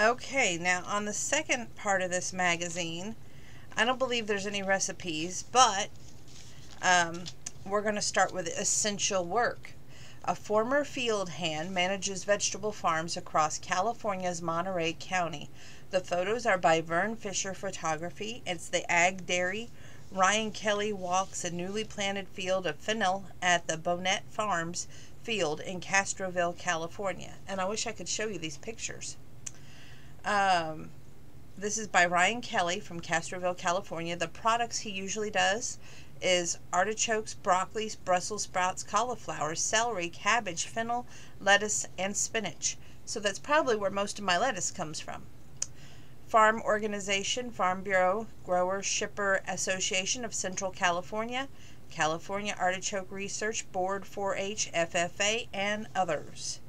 Okay, now on the second part of this magazine, I don't believe there's any recipes, but um, we're going to start with essential work. A former field hand manages vegetable farms across California's Monterey County. The photos are by Vern Fisher Photography. It's the Ag Dairy. Ryan Kelly walks a newly planted field of fennel at the Bonnet Farms field in Castroville, California. And I wish I could show you these pictures. Um, this is by Ryan Kelly from Castroville, California. The products he usually does is artichokes, broccolis, Brussels sprouts, cauliflower, celery, cabbage, fennel, lettuce, and spinach. So that's probably where most of my lettuce comes from. Farm Organization, Farm Bureau, Grower Shipper Association of Central California, California Artichoke Research Board 4-H, FFA, and others.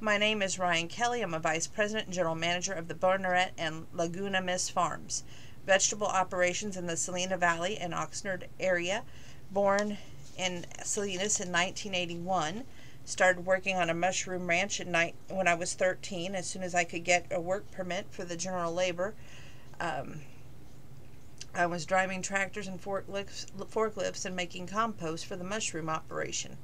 My name is Ryan Kelly. I'm a Vice President and General Manager of the Bernardet and Laguna Mist Farms, vegetable operations in the Salinas Valley and Oxnard area. Born in Salinas in 1981, started working on a mushroom ranch night when I was 13. As soon as I could get a work permit for the general labor, um, I was driving tractors and forklifts, forklifts and making compost for the mushroom operation.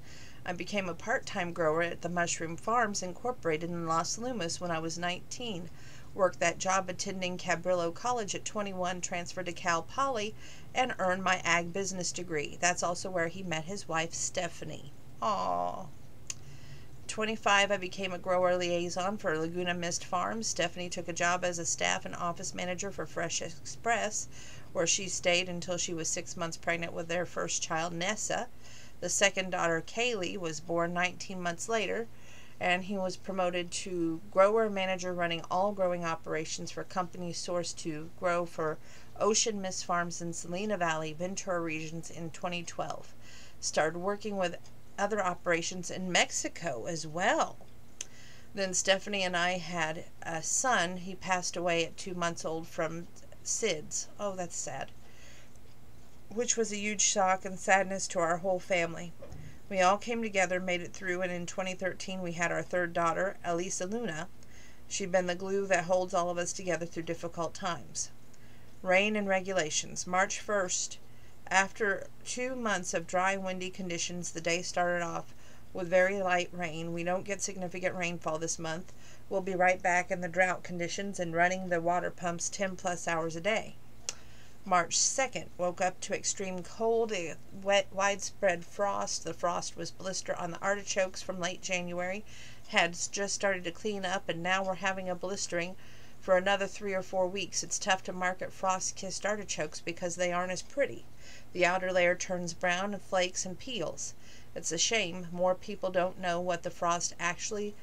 I became a part-time grower at the Mushroom Farms Incorporated in Las Lomas when I was 19. Worked that job attending Cabrillo College at 21, transferred to Cal Poly, and earned my ag business degree. That's also where he met his wife, Stephanie. Aww. 25, I became a grower liaison for Laguna Mist Farms. Stephanie took a job as a staff and office manager for Fresh Express, where she stayed until she was six months pregnant with their first child, Nessa. The second daughter, Kaylee, was born 19 months later, and he was promoted to grower manager running all growing operations for companies sourced to grow for Ocean Mist Farms in Salinas Valley, Ventura regions in 2012. Started working with other operations in Mexico as well. Then Stephanie and I had a son. He passed away at two months old from SIDS. Oh, that's sad which was a huge shock and sadness to our whole family. We all came together, made it through, and in 2013 we had our third daughter, Elisa Luna. She'd been the glue that holds all of us together through difficult times. Rain and regulations. March 1st, after two months of dry, windy conditions, the day started off with very light rain. We don't get significant rainfall this month. We'll be right back in the drought conditions and running the water pumps 10 plus hours a day. March 2nd, woke up to extreme cold, wet, widespread frost. The frost was blister on the artichokes from late January. Had just started to clean up, and now we're having a blistering for another three or four weeks. It's tough to market frost-kissed artichokes because they aren't as pretty. The outer layer turns brown and flakes and peels. It's a shame more people don't know what the frost actually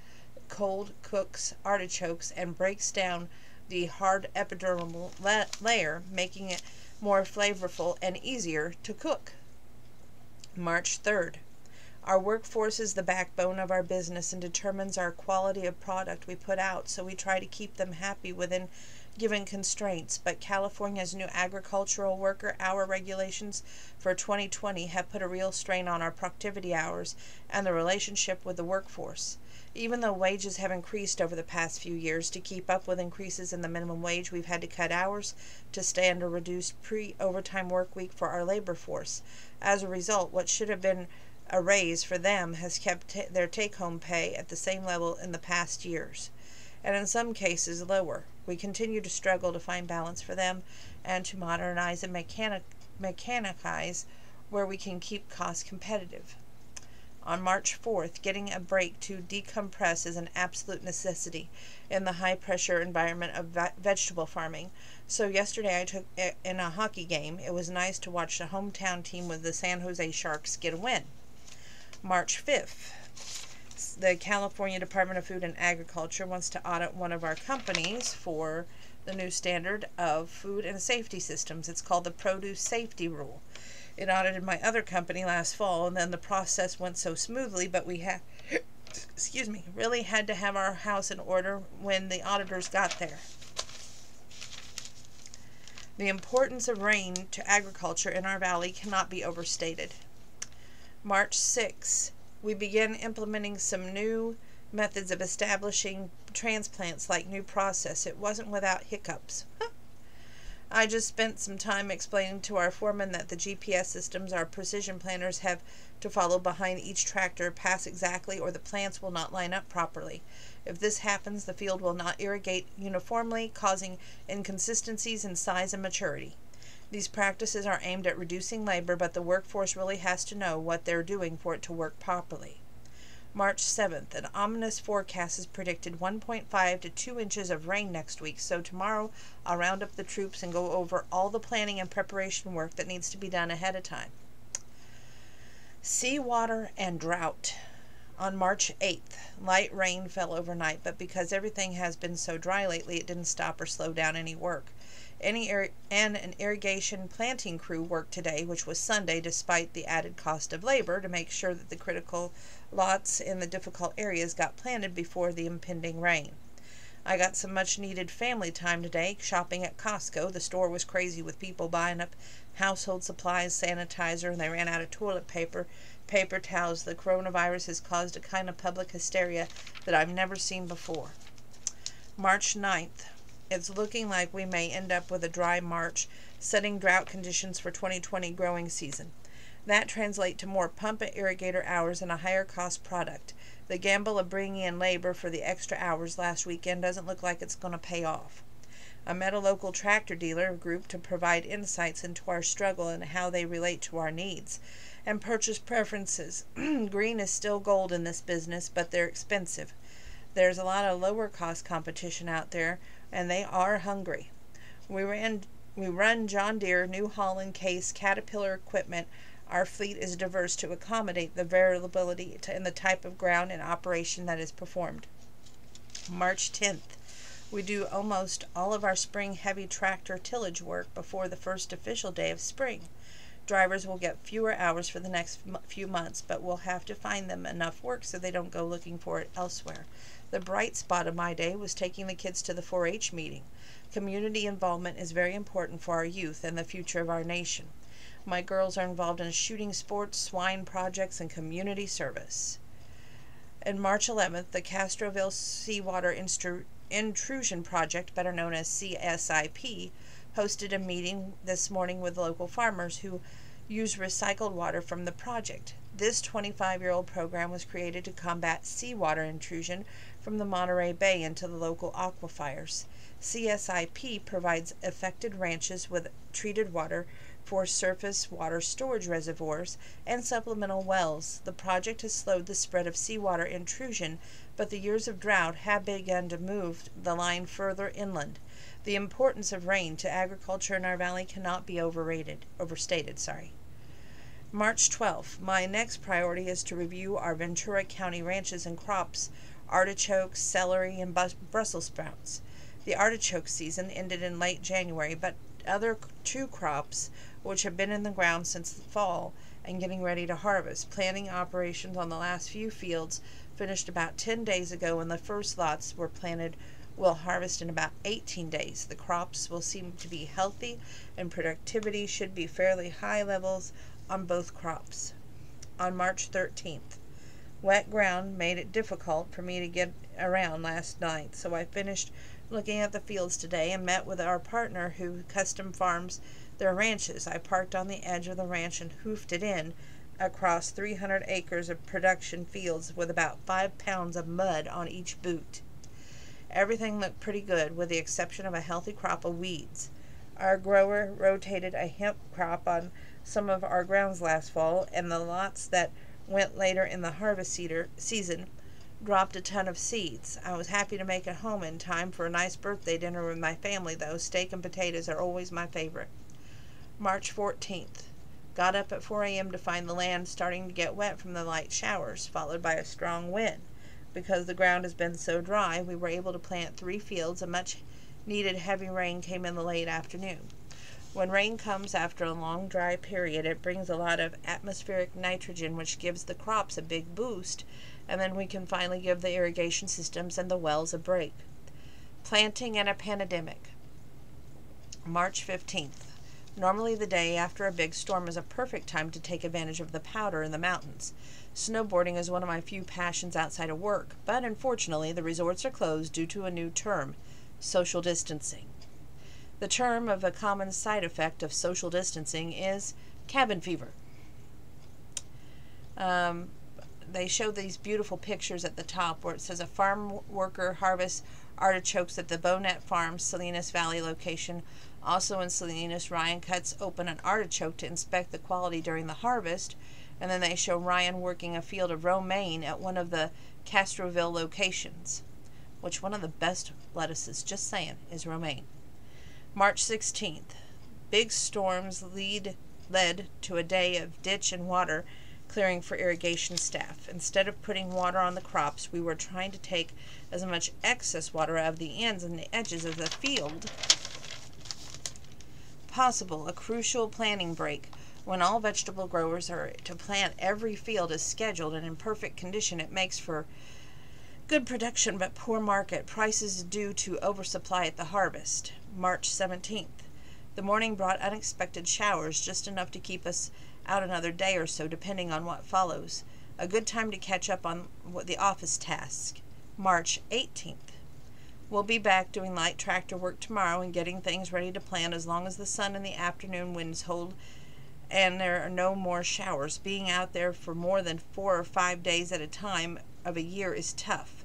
cold cooks artichokes and breaks down the hard epidermal la layer, making it more flavorful and easier to cook. March 3rd. Our workforce is the backbone of our business and determines our quality of product we put out, so we try to keep them happy within given constraints. But California's new agricultural worker hour regulations for 2020 have put a real strain on our productivity hours and the relationship with the workforce. Even though wages have increased over the past few years, to keep up with increases in the minimum wage, we've had to cut hours to stay under reduced pre overtime work week for our labor force. As a result, what should have been a raise for them has kept their take home pay at the same level in the past years, and in some cases lower. We continue to struggle to find balance for them and to modernize and mechanic- mechanicize where we can keep costs competitive. On March 4th, getting a break to decompress is an absolute necessity in the high pressure environment of vegetable farming. So yesterday I took in a hockey game. It was nice to watch the hometown team with the San Jose Sharks get a win. March 5th, the California Department of Food and Agriculture wants to audit one of our companies for the new standard of food and safety systems. It's called the Produce Safety Rule. It audited my other company last fall, and then the process went so smoothly, but we had, excuse me, really had to have our house in order when the auditors got there. The importance of rain to agriculture in our valley cannot be overstated. March 6, we began implementing some new methods of establishing transplants like new process. It wasn't without hiccups. I just spent some time explaining to our foreman that the GPS systems our precision planters have to follow behind each tractor pass exactly or the plants will not line up properly. If this happens, the field will not irrigate uniformly, causing inconsistencies in size and maturity. These practices are aimed at reducing labor, but the workforce really has to know what they're doing for it to work properly. March 7th, an ominous forecast is predicted 1.5 to 2 inches of rain next week, so tomorrow I'll round up the troops and go over all the planning and preparation work that needs to be done ahead of time. Seawater and drought. On March 8th, light rain fell overnight, but because everything has been so dry lately, it didn't stop or slow down any work. Any and an irrigation planting crew worked today, which was Sunday, despite the added cost of labor to make sure that the critical lots in the difficult areas got planted before the impending rain. I got some much needed family time today shopping at Costco. The store was crazy with people buying up household supplies, sanitizer, and they ran out of toilet paper, paper towels. The coronavirus has caused a kind of public hysteria that I've never seen before. March 9th. It's looking like we may end up with a dry March, setting drought conditions for 2020 growing season. That translates to more pump and irrigator hours and a higher cost product. The gamble of bringing in labor for the extra hours last weekend doesn't look like it's going to pay off. I met a local tractor dealer group to provide insights into our struggle and how they relate to our needs and purchase preferences. Green is still gold in this business, but they're expensive. There's a lot of lower cost competition out there, and they are hungry. We ran we run John Deere, New Holland, Case, Caterpillar equipment our fleet is diverse to accommodate the variability in the type of ground and operation that is performed. March 10th. We do almost all of our spring heavy tractor tillage work before the first official day of spring. Drivers will get fewer hours for the next few months, but we'll have to find them enough work so they don't go looking for it elsewhere. The bright spot of my day was taking the kids to the 4 H meeting. Community involvement is very important for our youth and the future of our nation. My girls are involved in shooting sports, swine projects, and community service. And March 11th, the Castroville Seawater Instru- Intrusion Project, better known as CSIP, hosted a meeting this morning with local farmers who use recycled water from the project. This 25 year old program was created to combat seawater intrusion from the Monterey Bay into the local aquifers. CSIP provides affected ranches with treated water for surface water storage reservoirs and supplemental wells. The project has slowed the spread of seawater intrusion, but the years of drought have begun to move the line further inland. The importance of rain to agriculture in our valley cannot be overrated, overstated, sorry. March 12th. My next priority is to review our Ventura County ranches and crops, artichokes, celery, and Brussels sprouts. The artichoke season ended in late January, but other two crops which have been in the ground since the fall and getting ready to harvest. Planting operations on the last few fields finished about 10 days ago and the first lots were planted will harvest in about 18 days. The crops will seem to be healthy and productivity should be fairly high levels on both crops. On March 13th, wet ground made it difficult for me to get around last night, so I finished looking at the fields today and met with our partner who custom farms their ranches. I parked on the edge of the ranch and hoofed it in across 300 acres of production fields with about five pounds of mud on each boot. Everything looked pretty good, with the exception of a healthy crop of weeds. Our grower rotated a hemp crop on some of our grounds last fall, and the lots that went later in the harvest season dropped a ton of seeds. I was happy to make it home in time for a nice birthday dinner with my family, though. Steak and potatoes are always my favorite. March 14th. Got up at 4 a.m. to find the land starting to get wet from the light showers, followed by a strong wind. Because the ground has been so dry, we were able to plant three fields, and much needed heavy rain came in the late afternoon. When rain comes after a long dry period, it brings a lot of atmospheric nitrogen, which gives the crops a big boost, and then we can finally give the irrigation systems and the wells a break. Planting and a pandemic. March 15th. Normally, the day after a big storm is a perfect time to take advantage of the powder in the mountains. Snowboarding is one of my few passions outside of work, but unfortunately, the resorts are closed due to a new term social distancing. The term of a common side effect of social distancing is cabin fever. Um, they show these beautiful pictures at the top where it says a farm worker harvests artichokes at the Bonet Farm, Salinas Valley location. Also in Salinas, Ryan cuts open an artichoke to inspect the quality during the harvest. And then they show Ryan working a field of romaine at one of the Castroville locations, which one of the best lettuces, just saying, is romaine. March 16th. Big storms lead led to a day of ditch and water clearing for irrigation staff. Instead of putting water on the crops, we were trying to take as much excess water out of the ends and the edges of the field possible. A crucial planting break. When all vegetable growers are to plant every field as scheduled and in perfect condition, it makes for good production but poor market. Prices due to oversupply at the harvest. March 17th. The morning brought unexpected showers, just enough to keep us out another day or so, depending on what follows. A good time to catch up on the office task. March 18th. We'll be back doing light tractor work tomorrow and getting things ready to plant as long as the sun and the afternoon winds hold and there are no more showers. Being out there for more than four or five days at a time of a year is tough.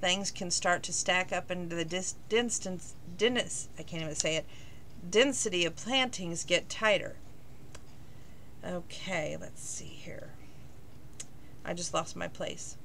Things can start to stack up into the dis- distance, dens- I can't even say it, density of plantings get tighter. Okay, let's see here. I just lost my place.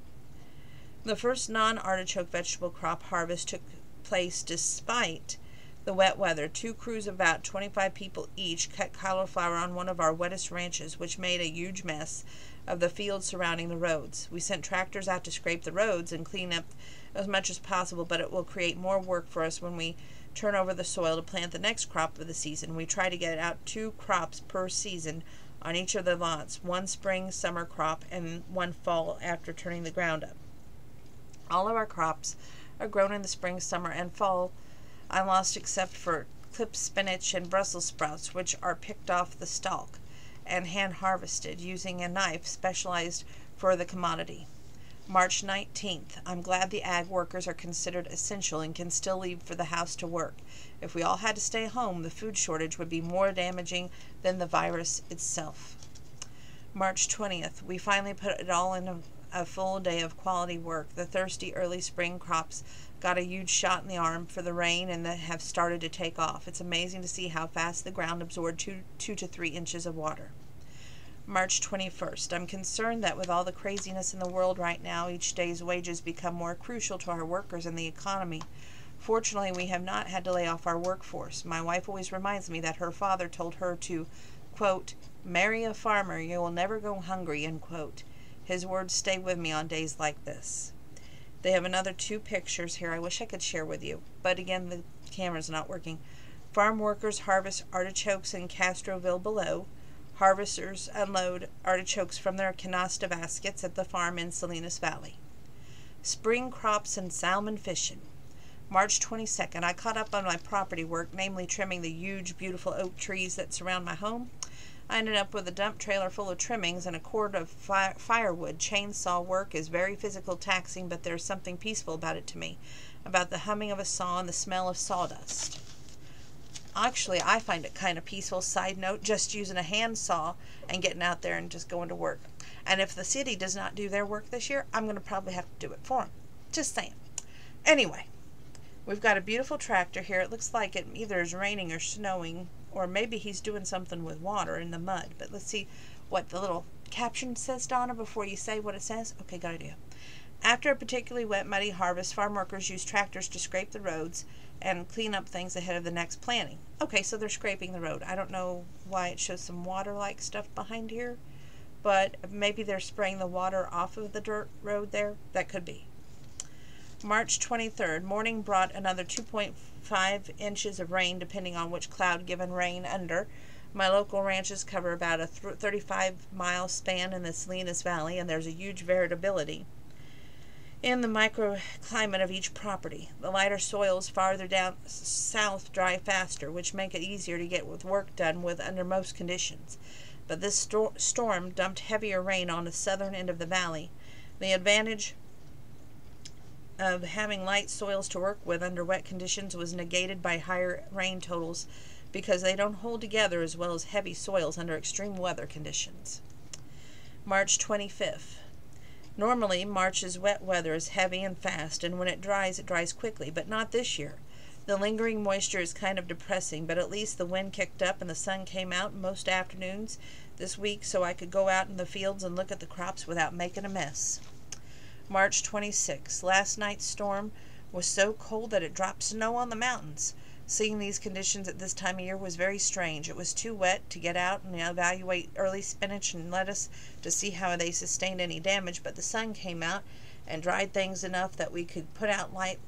The first non artichoke vegetable crop harvest took place despite the wet weather. Two crews of about 25 people each cut cauliflower on one of our wettest ranches, which made a huge mess of the fields surrounding the roads. We sent tractors out to scrape the roads and clean up as much as possible, but it will create more work for us when we turn over the soil to plant the next crop of the season. We try to get out two crops per season on each of the lots one spring, summer crop, and one fall after turning the ground up. All of our crops are grown in the spring, summer, and fall unlost except for clipped spinach and Brussels sprouts, which are picked off the stalk and hand harvested using a knife specialized for the commodity. March 19th. I'm glad the ag workers are considered essential and can still leave for the house to work. If we all had to stay home, the food shortage would be more damaging than the virus itself. March 20th. We finally put it all in a, a full day of quality work. The thirsty early spring crops got a huge shot in the arm for the rain and that have started to take off. It's amazing to see how fast the ground absorbed two, two to three inches of water. March 21st. I'm concerned that with all the craziness in the world right now, each day's wages become more crucial to our workers and the economy. Fortunately, we have not had to lay off our workforce. My wife always reminds me that her father told her to, quote, marry a farmer, you will never go hungry, end quote. His words stay with me on days like this. They have another two pictures here I wish I could share with you, but again, the camera's not working. Farm workers harvest artichokes in Castroville below. Harvesters unload artichokes from their canasta baskets at the farm in Salinas Valley. Spring crops and salmon fishing. March 22nd, I caught up on my property work, namely trimming the huge, beautiful oak trees that surround my home. I ended up with a dump trailer full of trimmings and a cord of fi- firewood. Chainsaw work is very physical taxing, but there's something peaceful about it to me, about the humming of a saw and the smell of sawdust. Actually, I find it kind of peaceful. Side note, just using a hand saw and getting out there and just going to work. And if the city does not do their work this year, I'm going to probably have to do it for them. Just saying. Anyway, we've got a beautiful tractor here. It looks like it either is raining or snowing, or maybe he's doing something with water in the mud. But let's see what the little caption says, Donna, before you say what it says. Okay, got idea. After a particularly wet, muddy harvest, farm workers use tractors to scrape the roads and clean up things ahead of the next planting. Okay, so they're scraping the road. I don't know why it shows some water-like stuff behind here, but maybe they're spraying the water off of the dirt road there. That could be. March 23rd, morning brought another 2.5 inches of rain, depending on which cloud given rain under. My local ranches cover about a 35 mile span in the Salinas Valley, and there's a huge variability in the microclimate of each property. The lighter soils farther down south dry faster, which make it easier to get with work done with under most conditions. But this sto- storm dumped heavier rain on the southern end of the valley. The advantage of having light soils to work with under wet conditions was negated by higher rain totals because they don't hold together as well as heavy soils under extreme weather conditions. March 25th. Normally, March's wet weather is heavy and fast, and when it dries, it dries quickly, but not this year. The lingering moisture is kind of depressing, but at least the wind kicked up and the sun came out most afternoons this week so I could go out in the fields and look at the crops without making a mess. March 26. Last night's storm was so cold that it dropped snow on the mountains. Seeing these conditions at this time of year was very strange. It was too wet to get out and evaluate early spinach and lettuce to see how they sustained any damage, but the sun came out and dried things enough that we could put out light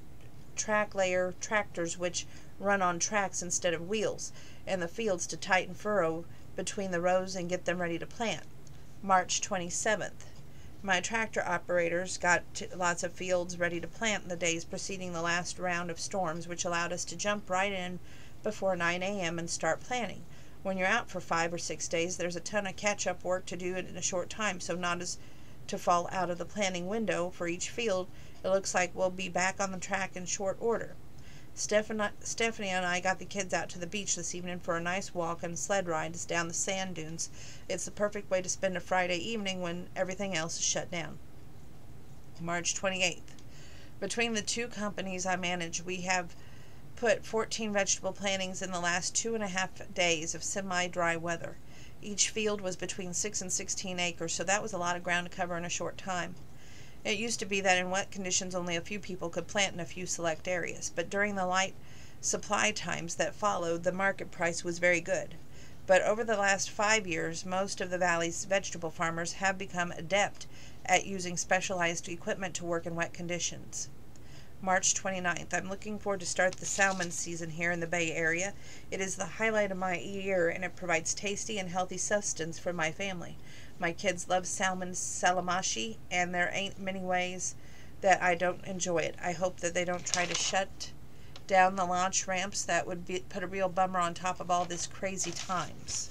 track layer tractors which run on tracks instead of wheels in the fields to tighten furrow between the rows and get them ready to plant. March 27th. My tractor operators got lots of fields ready to plant in the days preceding the last round of storms, which allowed us to jump right in before 9 a.m. and start planting. When you're out for five or six days, there's a ton of catch up work to do in a short time, so not as to fall out of the planting window for each field, it looks like we'll be back on the track in short order. Stephanie and I got the kids out to the beach this evening for a nice walk and sled rides down the sand dunes. It's the perfect way to spend a Friday evening when everything else is shut down. March 28th. Between the two companies I manage, we have put 14 vegetable plantings in the last two and a half days of semi dry weather. Each field was between 6 and 16 acres, so that was a lot of ground to cover in a short time. It used to be that in wet conditions only a few people could plant in a few select areas, but during the light supply times that followed, the market price was very good. But over the last five years, most of the valley's vegetable farmers have become adept at using specialized equipment to work in wet conditions. March 29th. I'm looking forward to start the salmon season here in the Bay Area. It is the highlight of my year and it provides tasty and healthy sustenance for my family. My kids love salmon salamashi, and there ain't many ways that I don't enjoy it. I hope that they don't try to shut down the launch ramps. That would be, put a real bummer on top of all this crazy times.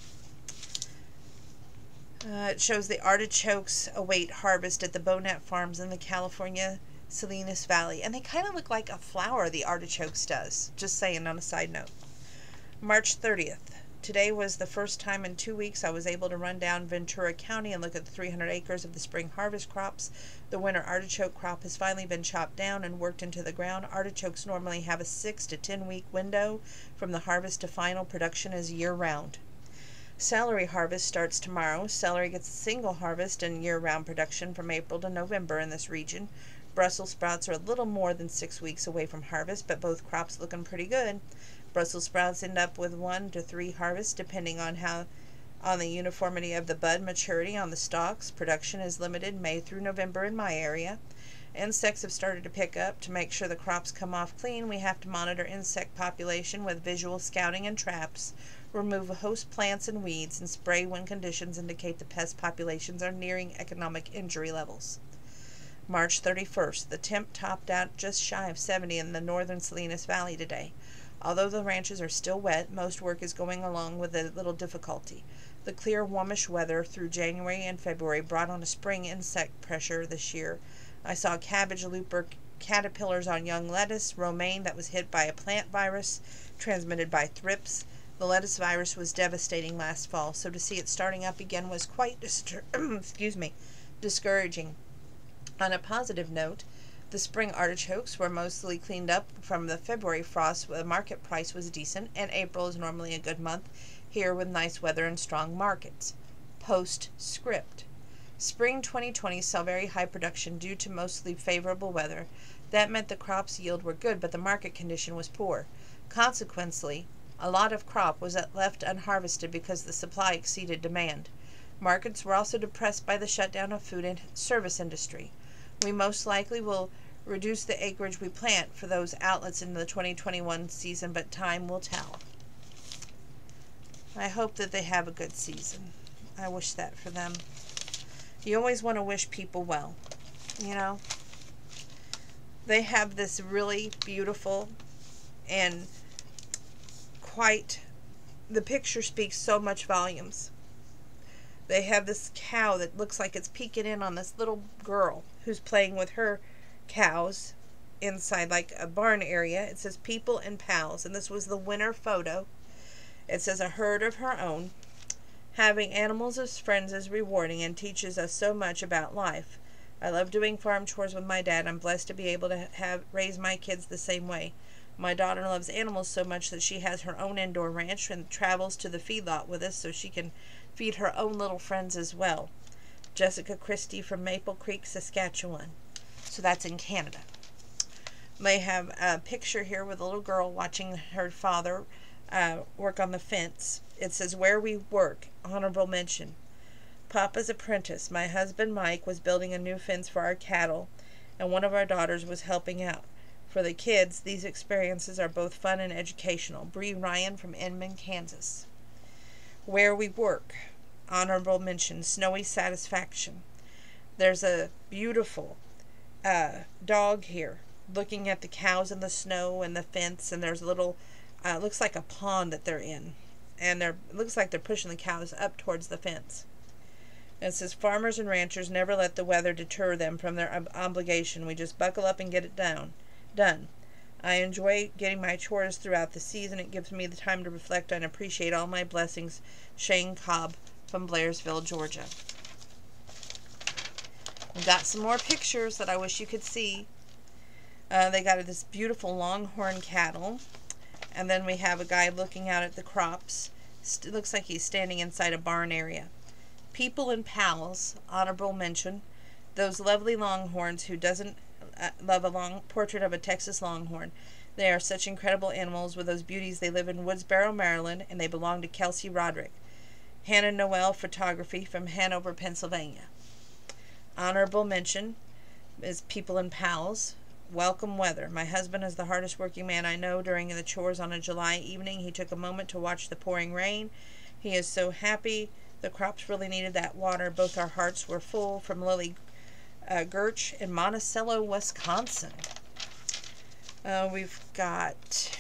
Uh, it shows the artichokes await harvest at the Bonet Farms in the California Salinas Valley. And they kind of look like a flower, the artichokes does. Just saying on a side note. March 30th. Today was the first time in two weeks I was able to run down Ventura County and look at the 300 acres of the spring harvest crops. The winter artichoke crop has finally been chopped down and worked into the ground. Artichokes normally have a 6 to 10 week window from the harvest to final production is year round. Celery harvest starts tomorrow. Celery gets a single harvest and year round production from April to November in this region. Brussels sprouts are a little more than six weeks away from harvest, but both crops looking pretty good. Brussels sprouts end up with one to three harvests depending on how on the uniformity of the bud maturity on the stalks. Production is limited May through November in my area. Insects have started to pick up. To make sure the crops come off clean, we have to monitor insect population with visual scouting and traps, remove host plants and weeds, and spray when conditions indicate the pest populations are nearing economic injury levels. March 31st. The temp topped out just shy of 70 in the northern Salinas Valley today. Although the ranches are still wet, most work is going along with a little difficulty. The clear, warmish weather through January and February brought on a spring insect pressure this year. I saw cabbage looper caterpillars on young lettuce, romaine that was hit by a plant virus transmitted by thrips. The lettuce virus was devastating last fall, so to see it starting up again was quite excuse me, discouraging. On a positive note, the spring artichokes were mostly cleaned up from the February frost. The market price was decent, and April is normally a good month here with nice weather and strong markets. Postscript. Spring 2020 saw very high production due to mostly favorable weather. That meant the crop's yield were good, but the market condition was poor. Consequently, a lot of crop was left unharvested because the supply exceeded demand. Markets were also depressed by the shutdown of food and service industry. We most likely will reduce the acreage we plant for those outlets in the 2021 season, but time will tell. I hope that they have a good season. I wish that for them. You always want to wish people well, you know? they have this really beautiful and quite the picture speaks so much volumes they have this cow that looks like it's peeking in on this little girl who's playing with her cows inside like a barn area it says people and pals and this was the winter photo it says a herd of her own having animals as friends is rewarding and teaches us so much about life I love doing farm chores with my dad. I'm blessed to be able to have raise my kids the same way. My daughter loves animals so much that she has her own indoor ranch and travels to the feedlot with us so she can feed her own little friends as well. Jessica Christie from Maple Creek, Saskatchewan. So that's in Canada. May have a picture here with a little girl watching her father uh, work on the fence. It says, Where we work, honorable mention. Papa's apprentice, my husband Mike, was building a new fence for our cattle, and one of our daughters was helping out. For the kids, these experiences are both fun and educational. Bree Ryan from Inman, Kansas. Where we work. Honorable mention, Snowy Satisfaction. There's a beautiful uh, dog here looking at the cows in the snow and the fence, and there's a little, uh, looks like a pond that they're in. And they're, looks like they're pushing the cows up towards the fence. and It says farmers and ranchers never let the weather deter them from their ob- obligation. We just buckle up and get it down. Done. I enjoy getting my chores throughout the season. It gives me the time to reflect and appreciate all my blessings. Shane Cobb from Blairsville, Georgia. Got some more pictures that I wish you could see. Uh, they got this beautiful longhorn cattle. And then we have a guy looking out at the crops. It looks like he's standing inside a barn area. People and Pals, honorable mention. Those lovely longhorns who doesn't uh, love a long portrait of a Texas longhorn. They are such incredible animals with those beauties. They live in Woodsboro, Maryland, and they belong to Kelsey Roderick. Hannah Noel Photography from Hanover, Pennsylvania. Honorable mention is People and Pals. Welcome weather. My husband is the hardest working man I know. During the chores on a July evening, he took a moment to watch the pouring rain. He is so happy the crops really needed that water. Both our hearts were full from Lily uh, in Monticello, Wisconsin. Uh, we've got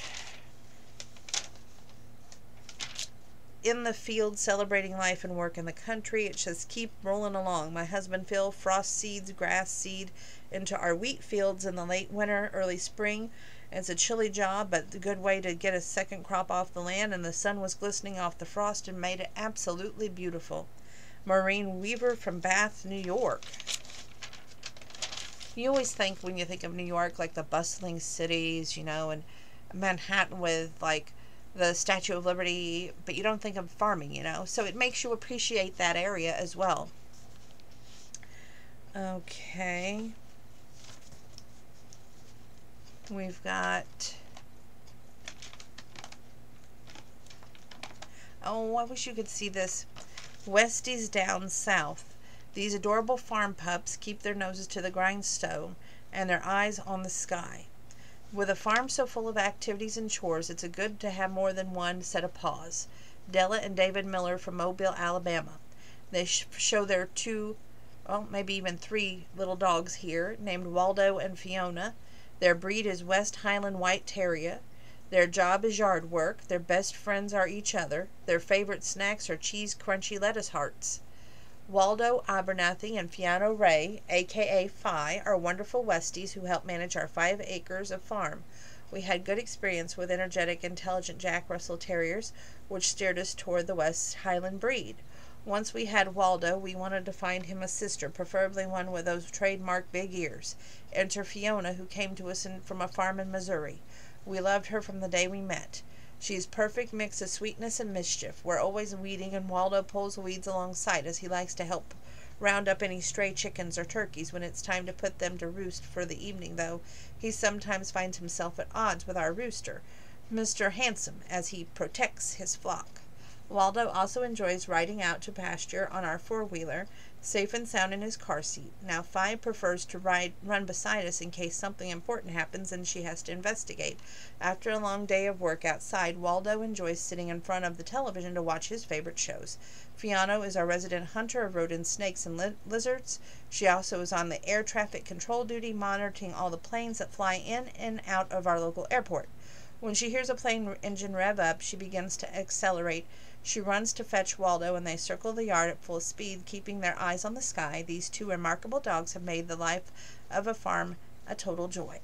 in the field celebrating life and work in the country. It says keep rolling along. My husband Phil frost seeds, grass seed into our wheat fields in the late winter, early spring. It's a chilly job, but a good way to get a second crop off the land, and the sun was glistening off the frost and made it absolutely beautiful. Maureen Weaver from Bath, New York. You always think when you think of New York like the bustling cities, you know, and Manhattan with like the Statue of Liberty, but you don't think of farming, you know. So it makes you appreciate that area as well. Okay. We've got. Oh, I wish you could see this. Westies down south. These adorable farm pups keep their noses to the grindstone and their eyes on the sky. With a farm so full of activities and chores, it's a good to have more than one set of paws. Della and David Miller from Mobile, Alabama. They sh- show their two, well, maybe even three little dogs here, named Waldo and Fiona. Their breed is West Highland White Terrier. Their job is yard work. Their best friends are each other. Their favorite snacks are cheese crunchy lettuce hearts. Waldo Abernathy and Fiona Ray, aka Fi, are wonderful Westies who help manage our five acres of farm. We had good experience with energetic, intelligent Jack Russell Terriers, which steered us toward the West Highland breed. Once we had Waldo, we wanted to find him a sister, preferably one with those trademark big ears. Enter Fiona, who came to us in, from a farm in Missouri. We loved her from the day we met. She's perfect mix of sweetness and mischief. We're always weeding, and Waldo pulls weeds alongside us. He likes to help round up any stray chickens or turkeys when it's time to put them to roost for the evening, though he sometimes finds himself at odds with our rooster, Mr. Handsome, as he protects his flock. Waldo also enjoys riding out to pasture on our four wheeler, safe and sound in his car seat. Now Fi prefers to ride run beside us in case something important happens and she has to investigate. After a long day of work outside, Waldo enjoys sitting in front of the television to watch his favorite shows. Fiona is our resident hunter of rodents, snakes, and li- lizards. She also is on the air traffic control duty, monitoring all the planes that fly in and out of our local airport. When she hears a plane engine rev up, she begins to accelerate. She runs to fetch Waldo, and they circle the yard at full speed, keeping their eyes on the sky. These two remarkable dogs have made the life of a farm a total joy.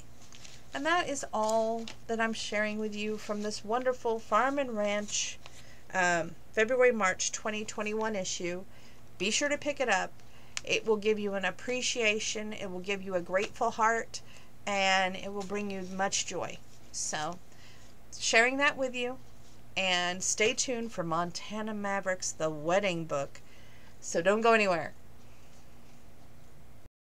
And that is all that I'm sharing with you from this wonderful Farm and Ranch um, February March 2021 issue. Be sure to pick it up. It will give you an appreciation, it will give you a grateful heart, and it will bring you much joy. So, sharing that with you. And stay tuned for Montana Mavericks, the wedding book. So don't go anywhere.